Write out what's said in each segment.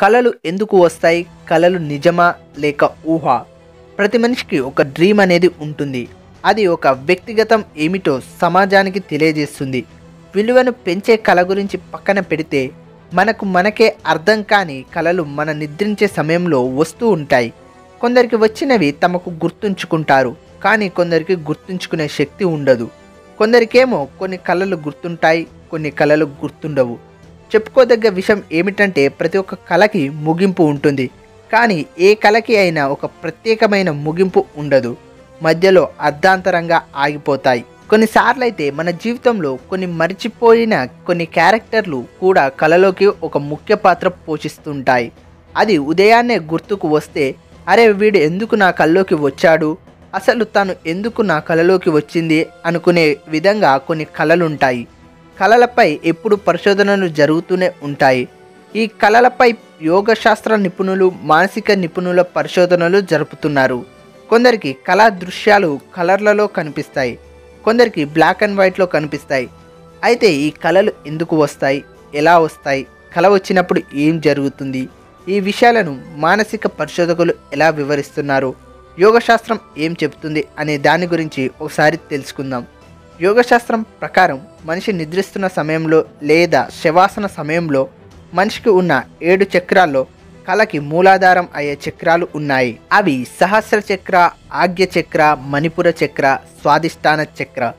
కళలు ఎందుకు వస్తాయి? కళలు నిజమా లేక ఊహ? ప్రతి మనిషికి ఒక డ్రీమ్ అనేది ఉంటుంది. అది ఒక వ్యక్తిగతం ఏమిటో సమాజానికి తెలియజేస్తుంది. విలువను పెంచే కళ గురించి పక్కన పెడితే మనకు మనకే అర్థం కాని కళలు మన నిద్రించే సమయంలో వస్తూ ఉంటాయి. కొందరికి వచ్చినవి తమకు గుర్తుంచుకుంటారు కానీ కొందరికి గుర్తుంచుకునే శక్తి ఉండదు. కొందరికేమో కొన్ని కళలు గుర్తుంటాయి కొన్ని కళలు గుర్తుండవు. చెప్పుకోదగ్గ విషయం ఏమిటంటే ప్రతి ఒక్క కళకి ముగింపు ఉంటుంది. కానీ ఏ కళకి అయినా ఒక ప్రత్యేకమైన ముగింపు ఉండదు. మధ్యలో అర్ధాంతరంగా ఆగిపోతాయి. కొన్నిసార్లు అయితే మన జీవితంలో కొన్ని మర్చిపోయిన కొన్ని క్యారెక్టర్లు కూడా కళలోకి ఒక ముఖ్య పాత్ర పోషిస్తుంటాయి. అది ఉదయాన్నే గుర్తుకు వస్తే అరే వీడు ఎందుకు నా కళ్ళలోకి వచ్చాడు? అసలు తను ఎందుకు నా కళలోకి వచ్చింది? అనుకునే విధంగా కొన్ని కళలుంటాయి కళలపై ఎప్పుడు పరిశోధనలు జరుగుతూనే ఉంటాయి. ఈ కళలపై యోగ శాస్త్ర నిపుణులు మానసిక నిపుణుల పరిశోధనలు జరుపుతున్నారు. కొందరికి కళా దృశ్యాలు కలర్లలో కనిపిస్తాయి. కొందరికి బ్లాక్ అండ్ వైట్లో కనిపిస్తాయి. అయితే ఈ కళలు ఎందుకు వస్తాయి? ఎలా వస్తాయి? కళ వచ్చినప్పుడు ఏం జరుగుతుంది? ఈ విషయాలను మానసిక పరిశోధకులు ఎలా వివరిస్తున్నారు? యోగశాస్త్రం ఏం చెబుతుంది? అనే దాని గురించి ఒకసారి తెలుసుకుందాం. యోగశాస్త్రం ప్రకారం మనిషి నిద్రిస్తున్న సమయంలో లేదా శవాసన సమయంలో మనిషికి ఉన్న ఏడు చక్రాల్లో కళకి మూలాధారం అయ్యే చక్రాలు ఉన్నాయి. అవి సహస్ర చక్ర ఆగ్య చక్ర మణిపుర చక్ర స్వాదిష్టాన చక్ర.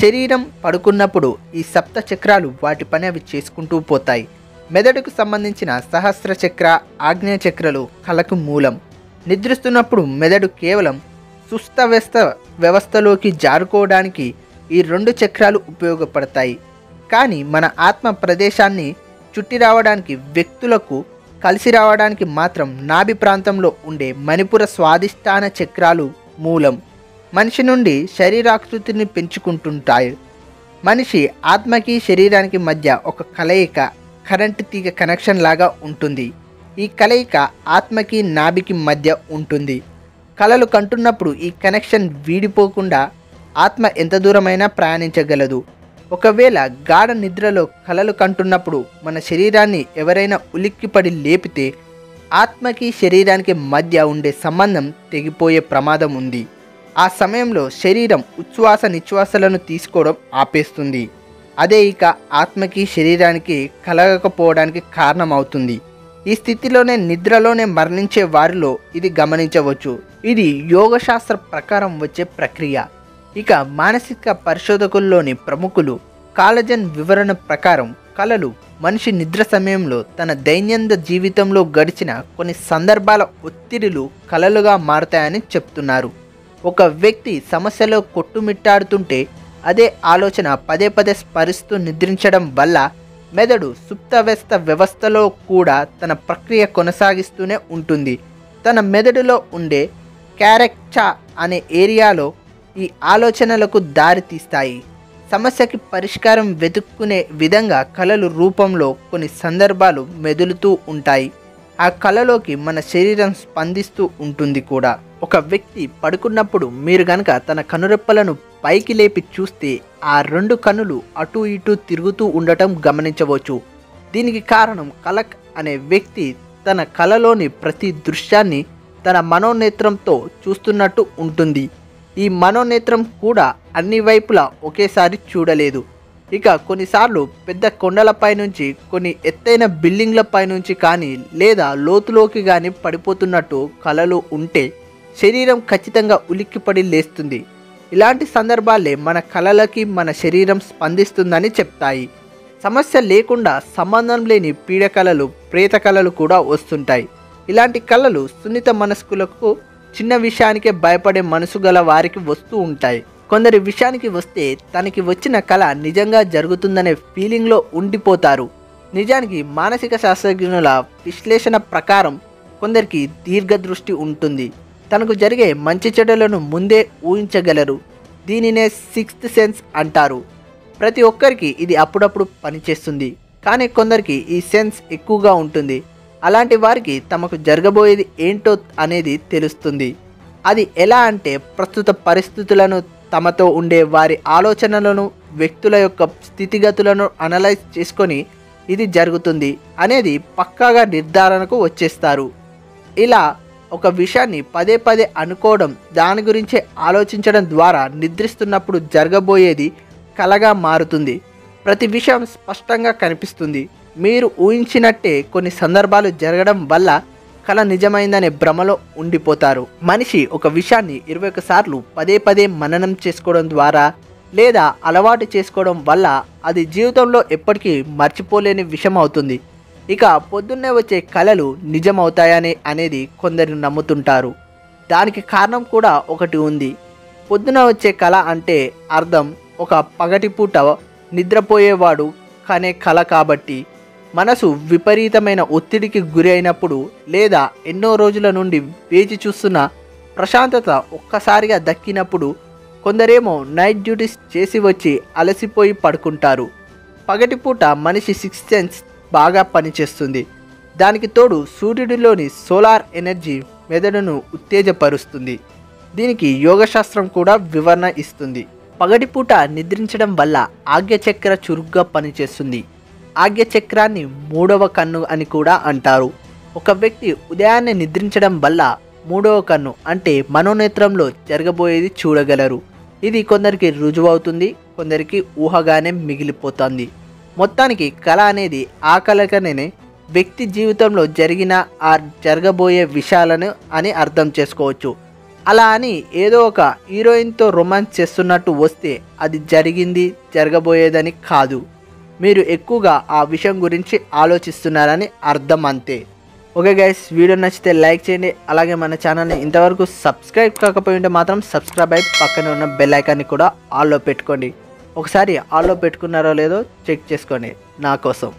శరీరం పడుకున్నప్పుడు ఈ సప్త చక్రాలు వాటి పని అవి చేసుకుంటూ పోతాయి. మెదడుకు సంబంధించిన సహస్ర చక్ర ఆగ్నేయ చక్రలు కళకు మూలం. నిద్రిస్తున్నప్పుడు మెదడు కేవలం సుస్థవ్యస్త వ్యవస్థలోకి జారుకోవడానికి ఈ రెండు చక్రాలు ఉపయోగపడతాయి. కానీ మన ఆత్మ ప్రదేశాన్ని చుట్టి రావడానికి వ్యక్తులకు కలిసి రావడానికి మాత్రం నాభి ప్రాంతంలో ఉండే మణిపుర స్వాధిష్టాన చక్రాలు మూలం. మనిషి నుండి శరీరాకృతిని పెంచుకుంటుంటాయి. మనిషి ఆత్మకి శరీరానికి మధ్య ఒక కలయిక కరెంటు తీగ కనెక్షన్ లాగా ఉంటుంది. ఈ కలయిక ఆత్మకి నాభికి మధ్య ఉంటుంది. కలలు కంటున్నప్పుడు ఈ కనెక్షన్ వీడిపోకుండా ఆత్మ ఎంత దూరమైనా ప్రయాణించగలదు. ఒకవేళ గాఢ నిద్రలో కలలు కంటున్నప్పుడు మన శరీరాన్ని ఎవరైనా ఉలిక్కిపడి లేపితే ఆత్మకి శరీరానికి మధ్య ఉండే సంబంధం తెగిపోయే ప్రమాదం ఉంది. ఆ సమయంలో శరీరం ఉచ్ఛ్వాస నిశ్వాసలను తీసుకోవడం ఆపేస్తుంది. అదే ఇక ఆత్మకి శరీరానికి కలగకపోవడానికి కారణమవుతుంది. ఈ స్థితిలోనే నిద్రలోనే మరణించే వారిలో ఇది గమనించవచ్చు. ఇది యోగశాస్త్ర ప్రకారం వచ్చే ప్రక్రియ. ఇక మానసిక పరిశోధకుల్లోని ప్రముఖులు కాలజన్ వివరణ ప్రకారం కళలు మనిషి నిద్ర సమయంలో తన దైనందిన జీవితంలో గడిచిన కొన్ని సందర్భాల ఒత్తిడిలు కళలుగా మారతాయని చెప్తున్నారు. ఒక వ్యక్తి సమస్యలో కొట్టుమిట్టాడుతుంటే అదే ఆలోచన పదే పదే స్మరిస్తూ నిద్రించడం వల్ల మెదడు సుప్తవ్యస్త వ్యవస్థలో కూడా తన ప్రక్రియ కొనసాగిస్తూనే ఉంటుంది. తన మెదడులో ఉండే క్యారెక్చా అనే ఏరియాలో ఈ ఆలోచనలకు దారితీస్తాయి సమస్యకి పరిష్కారం వెతుక్కునే విధంగా కళలు రూపంలో కొన్ని సందర్భాలు మెదులుతూ ఉంటాయి. ఆ కళలోకి మన శరీరం స్పందిస్తూ ఉంటుంది కూడా. ఒక వ్యక్తి పడుకున్నప్పుడు మీరు గనక తన కనురెప్పలను పైకి లేపి చూస్తే ఆ రెండు కనులు అటు ఇటు తిరుగుతూ ఉండటం గమనించవచ్చు. దీనికి కారణం కలక్ అనే వ్యక్తి తన కళలోని ప్రతి దృశ్యాన్ని తన మనోనేత్రంతో చూస్తున్నట్టు ఉంటుంది. ఈ మనోనేత్రం కూడా అన్ని వైపులా ఒకేసారి చూడలేదు. ఇక కొన్నిసార్లు పెద్ద కొండలపై నుంచి కొన్ని ఎత్తైన బిల్డింగ్లపై నుంచి కానీ లేదా లోతులోకి కానీ పడిపోతున్నట్టు కలలు ఉంటే శరీరం ఖచ్చితంగా ఉలిక్కిపడి లేస్తుంది. ఇలాంటి సందర్భాలే మన కళలకి మన శరీరం స్పందిస్తుందని చెప్తాయి. సమస్య లేకుండా సంబంధం లేని పీడ కళలు ప్రేత కళలు కూడా వస్తుంటాయి. ఇలాంటి కళలు సున్నిత మనస్కులకు చిన్న విషయానికే భయపడే మనసు గల వారికి వస్తూ ఉంటాయి. కొందరి విషయానికి వస్తే తనకి వచ్చిన కళ నిజంగా జరుగుతుందనే ఫీలింగ్లో ఉండిపోతారు. నిజానికి మానసిక శాస్త్రజ్ఞుల విశ్లేషణ ప్రకారం కొందరికి దీర్ఘదృష్టి ఉంటుంది. తనకు జరిగే మంచి చెడులను ముందే ఊహించగలరు. దీనినే సిక్స్త్ సెన్స్ అంటారు. ప్రతి ఒక్కరికి ఇది అప్పుడప్పుడు పనిచేస్తుంది. కానీ కొందరికి ఈ సెన్స్ ఎక్కువగా ఉంటుంది. అలాంటి వారికి తమకు జరగబోయేది ఏంటో అనేది తెలుస్తుంది. అది ఎలా అంటే ప్రస్తుత పరిస్థితులను తమతో ఉండే వారి ఆలోచనలను వ్యక్తుల యొక్క స్థితిగతులను అనలైజ్ చేసుకొని ఇది జరుగుతుంది అనేది పక్కాగా నిర్ధారణకు వచ్చేస్తారు. ఇలా ఒక విషయాన్ని పదే పదే అనుకోవడం దాని గురించే ఆలోచించడం ద్వారా నిద్రిస్తున్నప్పుడు జరగబోయేది కలగా మారుతుంది. ప్రతి విషయం స్పష్టంగా కనిపిస్తుంది. మీరు ఊహించినట్టే కొన్ని సందర్భాలు జరగడం వల్ల కళ నిజమైందనే భ్రమలో ఉండిపోతారు. మనిషి ఒక విషయాన్ని ఇరవై సార్లు పదే పదే మననం చేసుకోవడం ద్వారా లేదా అలవాటు చేసుకోవడం వల్ల అది జీవితంలో ఎప్పటికీ మర్చిపోలేని విషయం అవుతుంది. ఇక పొద్దున్నే వచ్చే కళలు నిజమవుతాయని అనేది కొందరు నమ్ముతుంటారు. దానికి కారణం కూడా ఒకటి ఉంది. పొద్దున వచ్చే కళ అంటే అర్థం ఒక పగటిపూట నిద్రపోయేవాడు కనే కళ కాబట్టి మనసు విపరీతమైన ఒత్తిడికి గురి అయినప్పుడు లేదా ఎన్నో రోజుల నుండి వేచి చూస్తున్న ప్రశాంతత ఒక్కసారిగా దక్కినప్పుడు కొందరేమో నైట్ డ్యూటీస్ చేసి వచ్చి అలసిపోయి పడుకుంటారు. పగటిపూట మనిషి సిక్స్ సెన్స్ బాగా పనిచేస్తుంది. దానికి తోడు సూర్యుడిలోని సోలార్ ఎనర్జీ మెదడును ఉత్తేజపరుస్తుంది. దీనికి యోగశాస్త్రం కూడా వివరణ ఇస్తుంది. పగటిపూట నిద్రించడం వల్ల ఆగ్యచక్ర చురుగ్గా పనిచేస్తుంది. ఆగ్యచక్రాన్ని మూడవ కన్ను అని కూడా అంటారు. ఒక వ్యక్తి ఉదయాన్నే నిద్రించడం వల్ల మూడవ కన్ను అంటే మనోనేత్రంలో జరగబోయేది చూడగలరు. ఇది కొందరికి రుజువవుతుంది కొందరికి ఊహగానే మిగిలిపోతుంది. మొత్తానికి కళ అనేది ఆ కలకనే వ్యక్తి జీవితంలో జరిగిన ఆ జరగబోయే విషయాలను అని అర్థం చేసుకోవచ్చు. అలా అని ఏదో ఒక హీరోయిన్తో రొమాన్స్ చేస్తున్నట్టు వస్తే అది జరిగింది జరగబోయేదని కాదు. మీరు ఎక్కువగా ఆ విషయం గురించి ఆలోచిస్తున్నారని అర్థం అంతే. ఓకే గైస్ వీడియో నచ్చితే లైక్ చేయండి. అలాగే మన ఛానల్ని ఇంతవరకు సబ్స్క్రైబ్ కాకపోయి ఉంటే మాత్రం సబ్స్క్రైబ్ అయి పక్కనే ఉన్న బెల్ ఐకాన్ని కూడా ఆల్లో పెట్టుకోండి. ఒకసారి ఆల్లో పెట్టుకున్నారో లేదో చెక్ చేసుకోండి. నా కోసం.